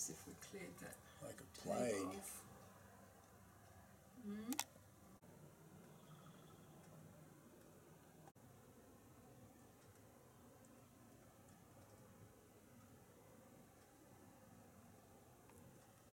as if we cleared that like a plague. off.